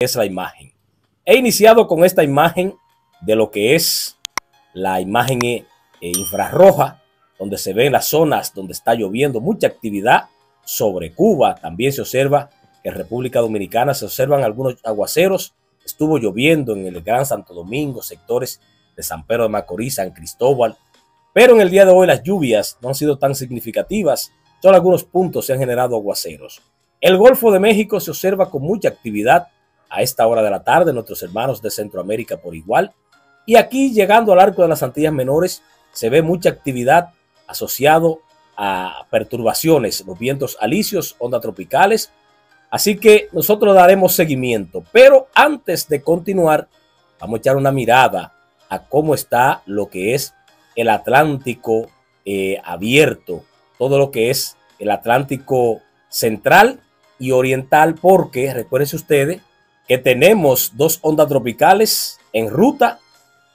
es la imagen. He iniciado con esta imagen de lo que es la imagen eh, infrarroja, donde se ven las zonas donde está lloviendo, mucha actividad sobre Cuba. También se observa que en República Dominicana se observan algunos aguaceros. Estuvo lloviendo en el Gran Santo Domingo, sectores de San Pedro de Macorís, San Cristóbal. Pero en el día de hoy las lluvias no han sido tan significativas. Solo algunos puntos se han generado aguaceros. El Golfo de México se observa con mucha actividad a esta hora de la tarde, nuestros hermanos de Centroamérica por igual. Y aquí, llegando al arco de las Antillas Menores, se ve mucha actividad asociado a perturbaciones, los vientos alisios, ondas tropicales. Así que nosotros daremos seguimiento. Pero antes de continuar, vamos a echar una mirada a cómo está lo que es el Atlántico eh, abierto, todo lo que es el Atlántico central y oriental, porque recuérdense ustedes que tenemos dos ondas tropicales en ruta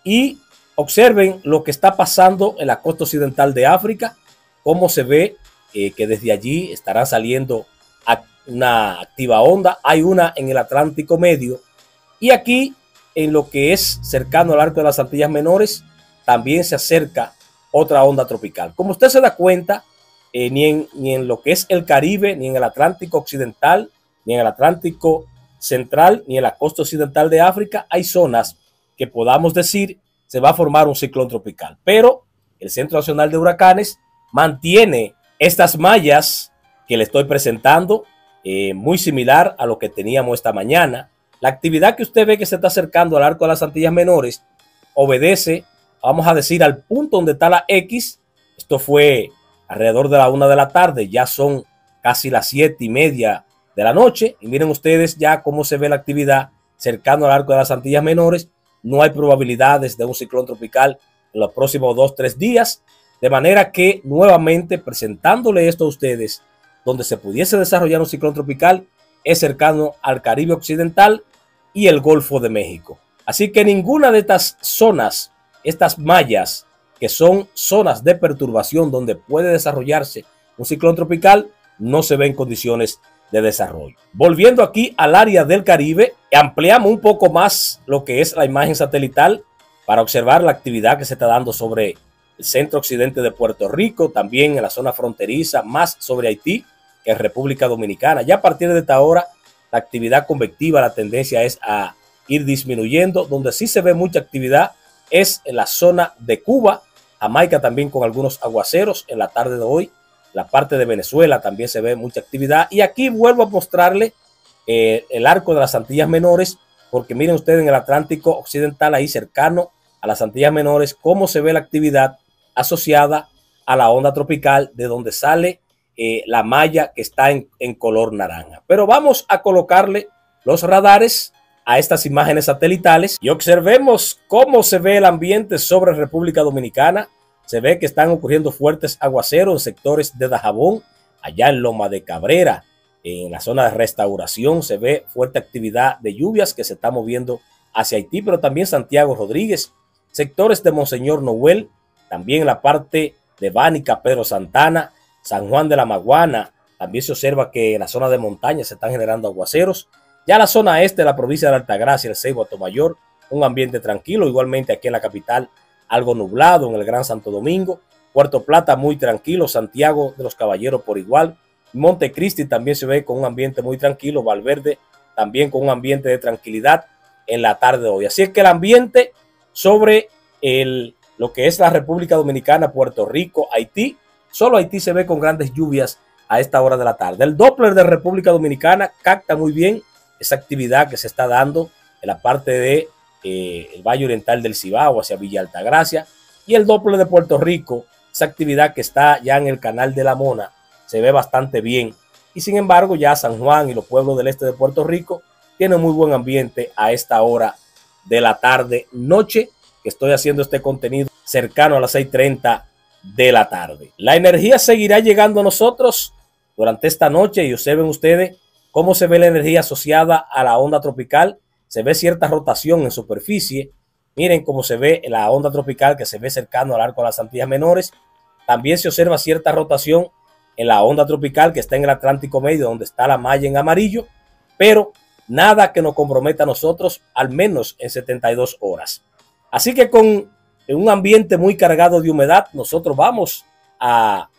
y observen lo que está pasando en la costa occidental de África, cómo se ve eh, que desde allí estará saliendo una activa onda. Hay una en el Atlántico Medio y aquí en lo que es cercano al arco de las Antillas Menores también se acerca otra onda tropical. Como usted se da cuenta, eh, ni, en, ni en lo que es el Caribe, ni en el Atlántico Occidental, ni en el Atlántico Central, ni en la costa occidental de África hay zonas que podamos decir se va a formar un ciclón tropical. Pero el Centro Nacional de Huracanes mantiene estas mallas que le estoy presentando, eh, muy similar a lo que teníamos esta mañana. La actividad que usted ve que se está acercando al arco de las Antillas Menores obedece, vamos a decir, al punto donde está la X. Esto fue alrededor de la una de la tarde, ya son casi las siete y media de la noche. Y miren ustedes ya cómo se ve la actividad cercano al arco de las Antillas Menores. No hay probabilidades de un ciclón tropical en los próximos dos, tres días. De manera que nuevamente presentándole esto a ustedes, donde se pudiese desarrollar un ciclón tropical, es cercano al Caribe Occidental y el Golfo de México. Así que ninguna de estas zonas, estas mallas, que son zonas de perturbación donde puede desarrollarse un ciclón tropical, no se ven en condiciones de desarrollo. Volviendo aquí al área del Caribe, ampliamos un poco más lo que es la imagen satelital para observar la actividad que se está dando sobre el centro occidente de Puerto Rico, también en la zona fronteriza, más sobre Haití que en República Dominicana. Ya a partir de esta hora, la actividad convectiva, la tendencia es a ir disminuyendo. Donde sí se ve mucha actividad es en la zona de Cuba, Jamaica también con algunos aguaceros en la tarde de hoy la parte de Venezuela también se ve mucha actividad. Y aquí vuelvo a mostrarle eh, el arco de las Antillas Menores, porque miren ustedes en el Atlántico Occidental, ahí cercano a las Antillas Menores, cómo se ve la actividad asociada a la onda tropical, de donde sale eh, la malla que está en, en color naranja. Pero vamos a colocarle los radares a estas imágenes satelitales y observemos cómo se ve el ambiente sobre República Dominicana se ve que están ocurriendo fuertes aguaceros en sectores de Dajabón, allá en Loma de Cabrera, en la zona de restauración se ve fuerte actividad de lluvias que se está moviendo hacia Haití, pero también Santiago Rodríguez, sectores de Monseñor Noel, también la parte de Bánica, Pedro Santana, San Juan de la Maguana, también se observa que en la zona de montaña se están generando aguaceros. Ya la zona este de la provincia de Altagracia, el Ceibo Mayor, un ambiente tranquilo, igualmente aquí en la capital algo nublado en el Gran Santo Domingo. Puerto Plata muy tranquilo, Santiago de los Caballeros por igual. Montecristi también se ve con un ambiente muy tranquilo, Valverde también con un ambiente de tranquilidad en la tarde de hoy. Así es que el ambiente sobre el, lo que es la República Dominicana, Puerto Rico, Haití, solo Haití se ve con grandes lluvias a esta hora de la tarde. El Doppler de República Dominicana capta muy bien esa actividad que se está dando en la parte de eh, el Valle Oriental del Cibao hacia Villa Altagracia y el Doppler de Puerto Rico, esa actividad que está ya en el canal de la Mona, se ve bastante bien. Y sin embargo, ya San Juan y los pueblos del este de Puerto Rico tienen muy buen ambiente a esta hora de la tarde, noche, que estoy haciendo este contenido cercano a las 6.30 de la tarde. La energía seguirá llegando a nosotros durante esta noche y observen ustedes cómo se ve la energía asociada a la onda tropical se ve cierta rotación en superficie. Miren cómo se ve la onda tropical que se ve cercano al arco de las Antillas Menores. También se observa cierta rotación en la onda tropical que está en el Atlántico Medio, donde está la malla en amarillo. Pero nada que nos comprometa a nosotros, al menos en 72 horas. Así que con un ambiente muy cargado de humedad, nosotros vamos a,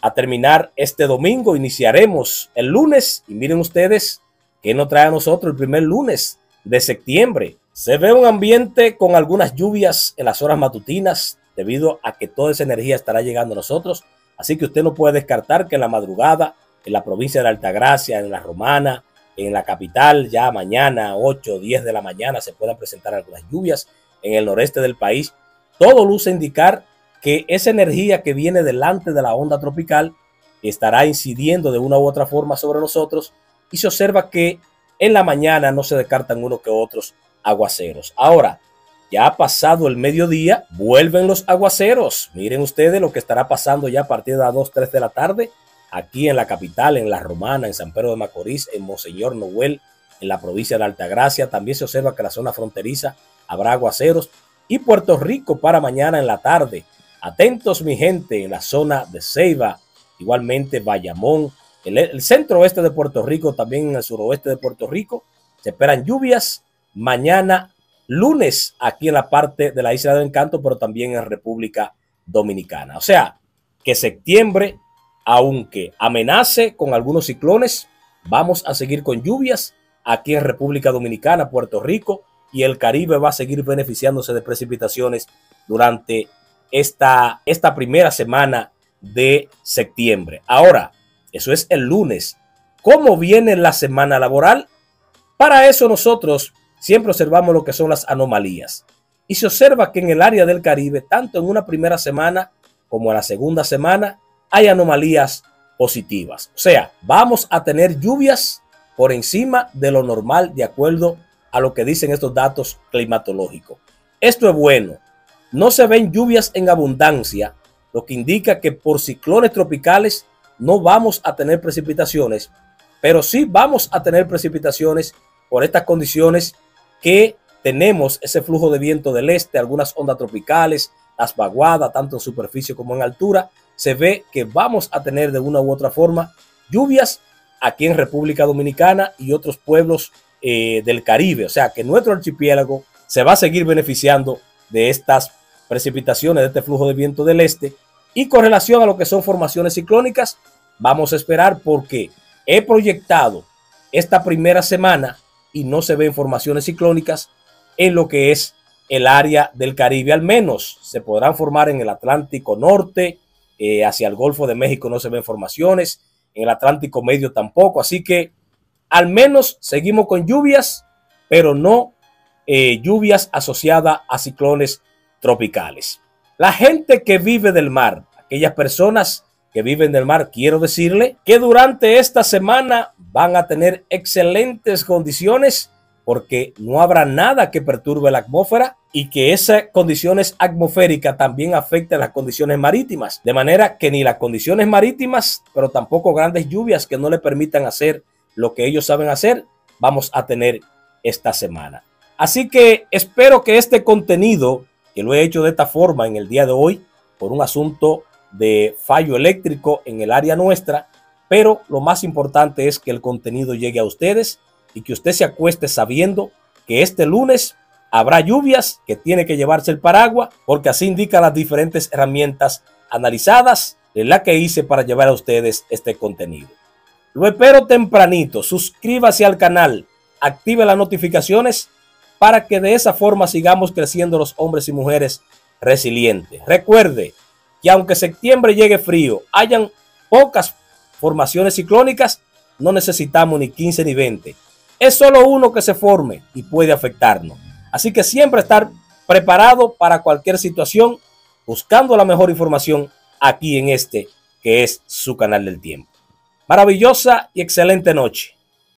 a terminar este domingo. Iniciaremos el lunes y miren ustedes que nos trae a nosotros el primer lunes de septiembre. Se ve un ambiente con algunas lluvias en las horas matutinas debido a que toda esa energía estará llegando a nosotros. Así que usted no puede descartar que en la madrugada, en la provincia de Altagracia, en la Romana, en la capital, ya mañana 8 o 10 de la mañana se puedan presentar algunas lluvias en el noreste del país. Todo luce indicar que esa energía que viene delante de la onda tropical estará incidiendo de una u otra forma sobre nosotros y se observa que en la mañana no se descartan uno que otros aguaceros. Ahora, ya ha pasado el mediodía, vuelven los aguaceros. Miren ustedes lo que estará pasando ya a partir de las 2, 3 de la tarde aquí en la capital, en La Romana, en San Pedro de Macorís, en Monseñor Noel, en la provincia de Altagracia. También se observa que la zona fronteriza habrá aguaceros y Puerto Rico para mañana en la tarde. Atentos mi gente en la zona de Ceiba, igualmente Bayamón, el, centro oeste de Puerto Rico, también en el suroeste de Puerto Rico. Se esperan lluvias mañana lunes aquí en la parte de la isla de Encanto, pero también en República Dominicana. O sea, que septiembre aunque amenace con algunos ciclones, vamos a seguir con lluvias aquí en República Dominicana, Puerto Rico y el Caribe va a seguir beneficiándose de precipitaciones durante esta, esta primera semana de septiembre. Ahora, eso es el lunes. ¿Cómo viene la semana laboral? Para eso nosotros siempre observamos lo que son las anomalías. Y se observa que en el área del Caribe, tanto en una primera semana como en la segunda semana, hay anomalías positivas. O sea, vamos a tener lluvias por encima de lo normal de acuerdo a lo que dicen estos datos climatológicos. Esto es bueno. No se ven lluvias en abundancia, lo que indica que por ciclones tropicales no vamos a tener precipitaciones, pero sí vamos a tener precipitaciones por estas condiciones que tenemos ese flujo de viento del este, algunas ondas tropicales, las vaguadas, tanto en superficie como en altura, se ve que vamos a tener de una u otra forma lluvias aquí en República Dominicana y otros pueblos eh, del Caribe. O sea que nuestro archipiélago se va a seguir beneficiando de estas precipitaciones, de este flujo de viento del este. Y con relación a lo que son formaciones ciclónicas, vamos a esperar porque he proyectado esta primera semana y no se ven formaciones ciclónicas en lo que es el área del Caribe. Al menos se podrán formar en el Atlántico Norte, eh, hacia el Golfo de México no se ven formaciones, en el Atlántico Medio tampoco, así que al menos seguimos con lluvias, pero no eh, lluvias asociadas a ciclones tropicales. La gente que vive del mar, aquellas personas que viven del mar, quiero decirle que durante esta semana van a tener excelentes condiciones porque no habrá nada que perturbe la atmósfera y que esas condiciones atmosféricas también afecten las condiciones marítimas. De manera que ni las condiciones marítimas, pero tampoco grandes lluvias que no le permitan hacer lo que ellos saben hacer, vamos a tener esta semana. Así que espero que este contenido, que lo he hecho de esta forma en el día de hoy, por un asunto de fallo eléctrico en el área nuestra, pero lo más importante es que el contenido llegue a ustedes y que usted se acueste sabiendo que este lunes habrá lluvias, que tiene que llevarse el paraguas, porque así indican las diferentes herramientas analizadas de la que hice para llevar a ustedes este contenido. Lo espero tempranito, suscríbase al canal, active las notificaciones para que de esa forma sigamos creciendo los hombres y mujeres resilientes. Recuerde que aunque septiembre llegue frío, hayan pocas formaciones ciclónicas, no necesitamos ni 15 ni 20 es solo uno que se forme y puede afectarnos. Así que siempre estar preparado para cualquier situación, buscando la mejor información aquí en este, que es su canal del tiempo. Maravillosa y excelente noche.